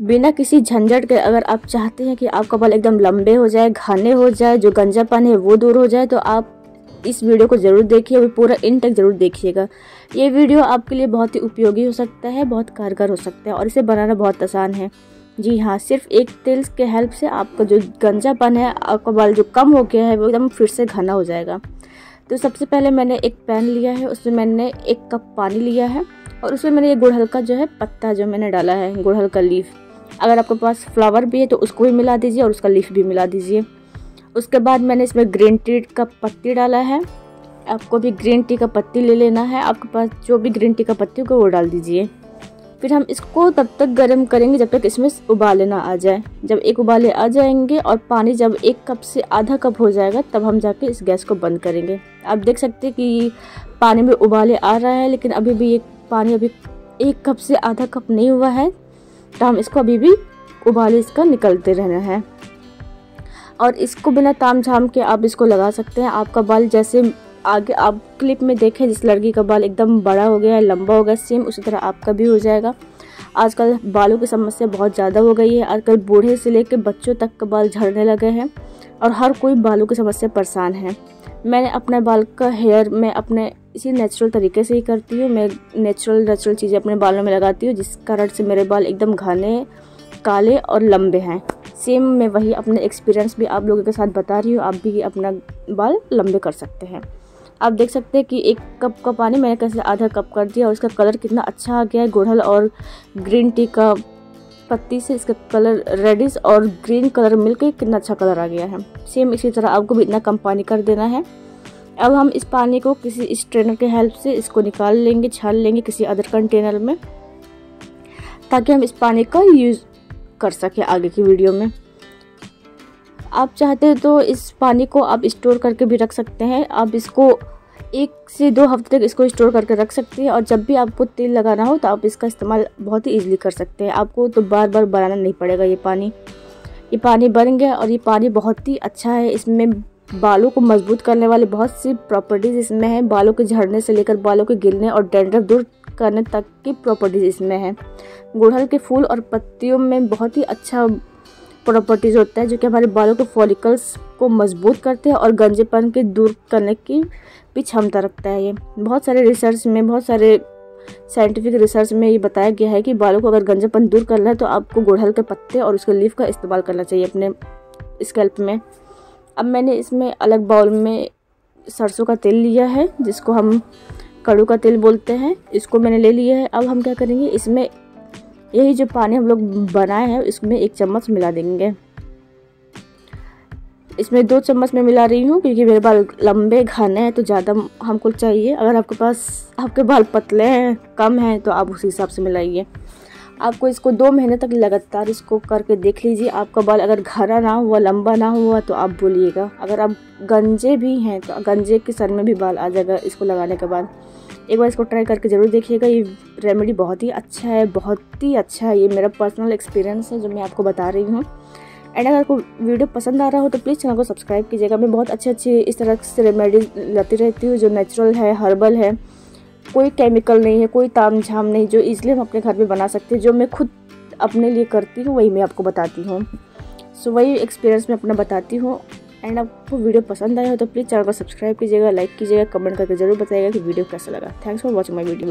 बिना किसी झंझट के अगर आप चाहते हैं कि आपका बाल एकदम लंबे हो जाए, घने हो जाए, जो गंजापन है वो दूर हो जाए तो आप इस वीडियो को ज़रूर देखिए और पूरा इन तक ज़रूर देखिएगा। ये वीडियो आपके लिए बहुत ही उपयोगी हो सकता है, बहुत कारगर हो सकता है और इसे बनाना बहुत आसान है। जी हाँ सिर्फ़ एक तेल के हेल्प से आपका जो गंजापन है, आपका बाल जो कम हो गया है, वो एकदम फिर से घना हो जाएगा। तो सबसे पहले मैंने एक पैन लिया है, उसमें मैंने एक कप पानी लिया है और उसमें मैंने ये गुड़हल का जो है, पत्ता जो मैंने डाला है गुड़हल का लीफ। अगर आपके पास फ्लावर भी है तो उसको भी मिला दीजिए और उसका लीफ भी मिला दीजिए। उसके बाद मैंने इसमें ग्रीन टी का पत्ती डाला है। आपको भी ग्रीन टी का पत्ती ले लेना है। आपके पास जो भी ग्रीन टी का पत्ती होगा वो डाल दीजिए। फिर हम इसको तब तक गर्म करेंगे जब तक इसमें उबाले ना आ जाए। जब एक उबाले आ जाएँगे और पानी जब एक कप से आधा कप हो जाएगा, तब हम जाके इस गैस को बंद करेंगे। आप देख सकते हैं कि पानी में उबाले आ रहा है, लेकिन अभी भी ये पानी अभी एक कप से आधा कप नहीं हुआ है। तो हम इसको अभी भी उबाले इसका निकलते रहना है। और इसको बिना ताम झाम के आप इसको लगा सकते हैं। आपका बाल जैसे आगे आप क्लिप में देखें, जिस लड़की का बाल एकदम बड़ा हो गया है लंबा हो गया सेम उसी तरह आपका भी हो जाएगा। आजकल बालों की समस्या बहुत ज़्यादा हो गई है। आजकल बूढ़े से लेकर बच्चों तक का बाल झड़ने लगे हैं और हर कोई बालों की समस्या परेशान है। मैंने अपने बाल का हेयर मैं अपने इसी नेचुरल तरीके से ही करती हूँ। मैं नेचुरल नेचुरल चीज़ें अपने बालों में लगाती हूँ जिस कारण से मेरे बाल एकदम घने, काले और लंबे हैं। सेम मैं वही अपने एक्सपीरियंस भी आप लोगों के साथ बता रही हूँ। आप भी अपना बाल लंबे कर सकते हैं। आप देख सकते हैं कि एक कप का पानी मैंने कैसे आधा कप कर दिया और इसका कलर कितना अच्छा आ गया है। गुड़हल और ग्रीन टी का पत्ती से इसका कलर रेडिश और ग्रीन कलर मिलकर कितना अच्छा कलर आ गया है। सेम इसी तरह आपको भी इतना कम पानी कर देना है। अब हम इस पानी को किसी स्ट्रेनर के हेल्प से इसको निकाल लेंगे छाल लेंगे किसी अदर कंटेनर में, ताकि हम इस पानी का यूज़ कर सकें आगे की वीडियो में। आप चाहते हैं तो इस पानी को आप स्टोर करके भी रख सकते हैं। आप इसको एक से दो हफ़्ते तक इसको स्टोर करके रख सकते हैं, और जब भी आपको तेल लगाना हो तो आप इसका इस्तेमाल बहुत ही ईजिली कर सकते हैं। आपको तो बार बार बनाना नहीं पड़ेगा ये पानी। ये पानी बन गया और ये पानी बहुत ही अच्छा है। इसमें बालों को मज़बूत करने वाली बहुत सी प्रॉपर्टीज़ इसमें है। बालों के झड़ने से लेकर बालों के गिरने और डेंड्रफ दूर करने तक की प्रॉपर्टीज़ इसमें है। गुड़हल के फूल और पत्तियों में बहुत ही अच्छा प्रॉपर्टीज़ होता है, जो कि हमारे बालों के फॉलिकल्स को मज़बूत करते हैं और गंजेपन के दूर करने की भी क्षमता रखता है ये। बहुत सारे रिसर्च में, बहुत सारे साइंटिफिक रिसर्च में ये बताया गया है कि बालों को अगर गंजेपन दूर करना है तो आपको गुड़हल के पत्ते और उसके लीफ का इस्तेमाल करना चाहिए अपने स्कैल्प में। अब मैंने इसमें अलग बाउल में सरसों का तेल लिया है, जिसको हम कड़ू का तेल बोलते हैं। इसको मैंने ले लिया है। अब हम क्या करेंगे, इसमें यही जो पानी हम लोग बनाए हैं, इसमें एक चम्मच मिला देंगे। इसमें दो चम्मच में मिला रही हूँ, क्योंकि मेरे बाल लंबे, घने हैं तो ज़्यादा हमको चाहिए। अगर आपके पास, आपके बाल पतले हैं, कम हैं तो आप उसी हिसाब से मिलाइए। आपको इसको दो महीने तक लगातार इसको करके देख लीजिए। आपका बाल अगर घरा ना हुआ, लंबा ना हुआ तो आप बोलिएगा अगर आप गंजे भी हैं तो गंजे के सर में भी बाल आ जाएगा इसको लगाने के बाद। एक बार इसको ट्राई करके ज़रूर देखिएगा। ये रेमेडी बहुत ही अच्छा है, बहुत ही अच्छा है। ये मेरा पर्सनल एक्सपीरियंस है जो मैं आपको बता रही हूँ। एंड अगर आपको वीडियो पसंद आ रहा हो तो प्लीज़ चैनल को सब्सक्राइब कीजिएगा। मैं बहुत अच्छे अच्छे इस तरह से रेमेडीज लाती रहती हूँ, जो नेचुरल है, हर्बल है। कोई केमिकल नहीं है कोई ताम झाम नहीं जो इसलिए हम अपने घर में बना सकते हैं जो मैं खुद अपने लिए करती हूँ वही मैं आपको बताती हूँ। सो so, वही एक्सपीरियंस मैं अपना बताती हूँ। एंड आपको वीडियो पसंद आया हो तो प्लीज़ चैनल को सब्सक्राइब कीजिएगा लाइक कीजिएगा कमेंट करके ज़रूर बताइएगा कि वीडियो कैसा लगा। Thanks for watching my video